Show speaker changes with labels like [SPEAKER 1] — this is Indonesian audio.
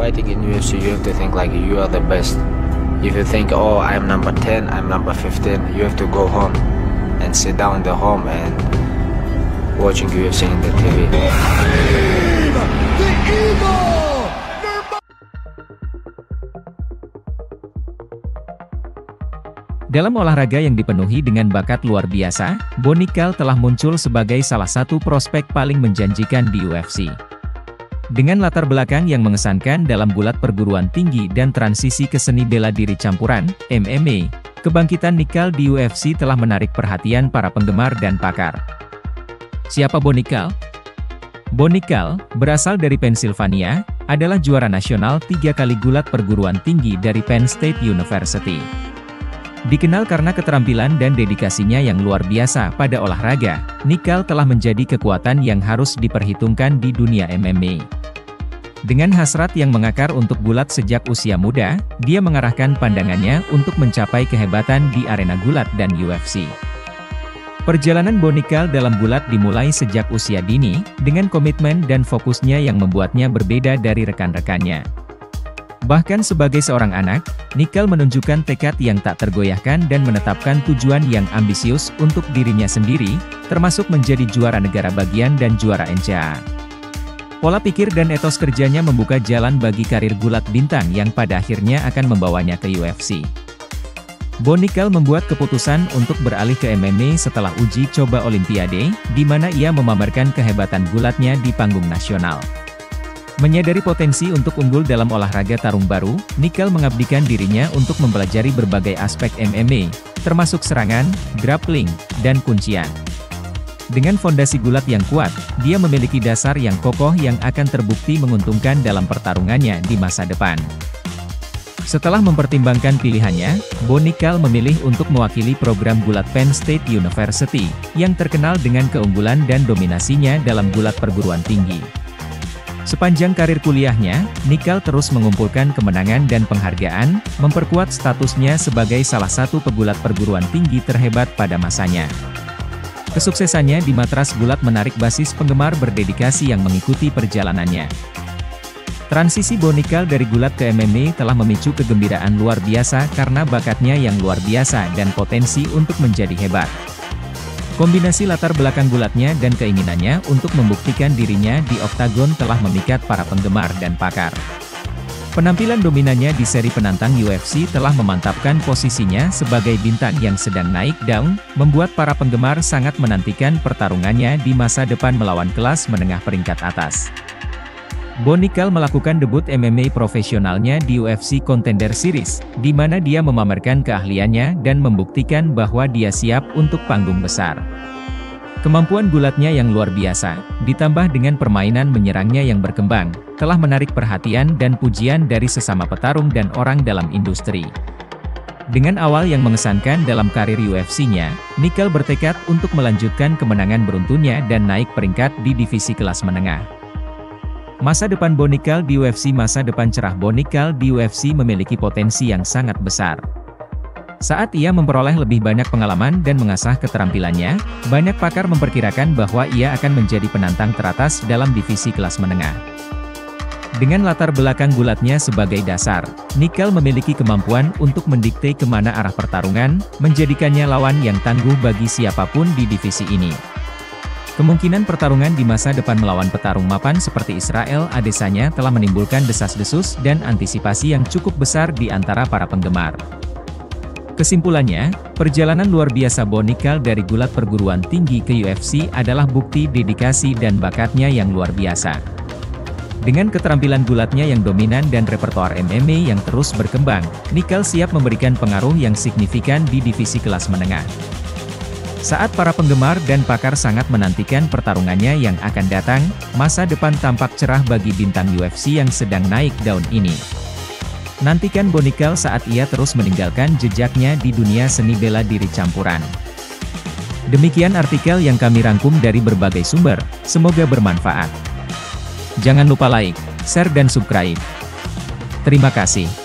[SPEAKER 1] fighting in UFC, you have to think like you are the best. If you think, oh, I'm number 10, I'm number 15, you have to go home and sit down in the home and watching UFC in the TV.
[SPEAKER 2] Dalam olahraga yang dipenuhi dengan bakat luar biasa, Bonikal telah muncul sebagai salah satu prospek paling menjanjikan di UFC. Dengan latar belakang yang mengesankan dalam bulat perguruan tinggi dan transisi ke seni bela diri campuran, MMA, kebangkitan Nikal di UFC telah menarik perhatian para penggemar dan pakar. Siapa Bonikal? Bonikal, berasal dari Pennsylvania, adalah juara nasional tiga kali gulat perguruan tinggi dari Penn State University. Dikenal karena keterampilan dan dedikasinya yang luar biasa pada olahraga, Nikal telah menjadi kekuatan yang harus diperhitungkan di dunia MMA. Dengan hasrat yang mengakar untuk gulat sejak usia muda, dia mengarahkan pandangannya untuk mencapai kehebatan di arena gulat dan UFC. Perjalanan Bonikal dalam gulat dimulai sejak usia dini, dengan komitmen dan fokusnya yang membuatnya berbeda dari rekan-rekannya. Bahkan sebagai seorang anak, Nikel menunjukkan tekad yang tak tergoyahkan dan menetapkan tujuan yang ambisius untuk dirinya sendiri, termasuk menjadi juara negara bagian dan juara NCAA. Pola pikir dan etos kerjanya membuka jalan bagi karir gulat bintang yang pada akhirnya akan membawanya ke UFC. Bonikel membuat keputusan untuk beralih ke MMA setelah uji coba Olimpiade, di mana ia memamerkan kehebatan gulatnya di panggung nasional. Menyadari potensi untuk unggul dalam olahraga tarung baru, Nikel mengabdikan dirinya untuk mempelajari berbagai aspek MMA, termasuk serangan, grappling, dan kuncian. Dengan fondasi gulat yang kuat, dia memiliki dasar yang kokoh yang akan terbukti menguntungkan dalam pertarungannya di masa depan. Setelah mempertimbangkan pilihannya, Bonikal memilih untuk mewakili program gulat Penn State University, yang terkenal dengan keunggulan dan dominasinya dalam gulat perguruan tinggi. Sepanjang karir kuliahnya, Nikal terus mengumpulkan kemenangan dan penghargaan, memperkuat statusnya sebagai salah satu pegulat perguruan tinggi terhebat pada masanya. Kesuksesannya di Matras Gulat menarik basis penggemar berdedikasi yang mengikuti perjalanannya. Transisi Bonikal dari gulat ke MMA telah memicu kegembiraan luar biasa karena bakatnya yang luar biasa dan potensi untuk menjadi hebat. Kombinasi latar belakang gulatnya dan keinginannya untuk membuktikan dirinya di oktagon telah memikat para penggemar dan pakar. Penampilan dominannya di seri penantang UFC telah memantapkan posisinya sebagai bintang yang sedang naik daun, membuat para penggemar sangat menantikan pertarungannya di masa depan melawan kelas menengah peringkat atas. Bonikal melakukan debut MMA profesionalnya di UFC Contender Series, di mana dia memamerkan keahliannya dan membuktikan bahwa dia siap untuk panggung besar. Kemampuan gulatnya yang luar biasa, ditambah dengan permainan menyerangnya yang berkembang, telah menarik perhatian dan pujian dari sesama petarung dan orang dalam industri. Dengan awal yang mengesankan dalam karir UFC-nya, Nickel bertekad untuk melanjutkan kemenangan beruntunnya dan naik peringkat di divisi kelas menengah. Masa depan Bonikal di UFC Masa depan cerah Bonikal di UFC memiliki potensi yang sangat besar. Saat ia memperoleh lebih banyak pengalaman dan mengasah keterampilannya, banyak pakar memperkirakan bahwa ia akan menjadi penantang teratas dalam divisi kelas menengah. Dengan latar belakang bulatnya sebagai dasar, Nikel memiliki kemampuan untuk mendikte ke mana arah pertarungan, menjadikannya lawan yang tangguh bagi siapa pun di divisi ini. Kemungkinan pertarungan di masa depan melawan petarung mapan seperti Israel Adesanya telah menimbulkan desas-desus dan antisipasi yang cukup besar di antara para penggemar. Kesimpulannya, perjalanan luar biasa Bonikal dari gulat perguruan tinggi ke UFC adalah bukti dedikasi dan bakatnya yang luar biasa. Dengan keterampilan gulatnya yang dominan dan repertoar MMA yang terus berkembang, Nikal siap memberikan pengaruh yang signifikan di divisi kelas menengah. Saat para penggemar dan pakar sangat menantikan pertarungannya yang akan datang, masa depan tampak cerah bagi bintang UFC yang sedang naik daun ini. Nantikan Bonikal saat ia terus meninggalkan jejaknya di dunia seni bela diri campuran. Demikian artikel yang kami rangkum dari berbagai sumber, semoga bermanfaat. Jangan lupa like, share dan subscribe. Terima kasih.